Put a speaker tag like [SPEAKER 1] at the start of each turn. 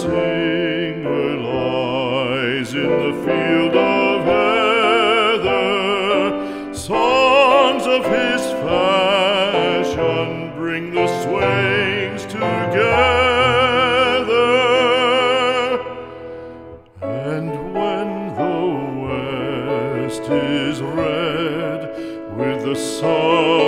[SPEAKER 1] singer lies in the field of heather, songs of his fashion bring the swains together. And when the west is red with the sun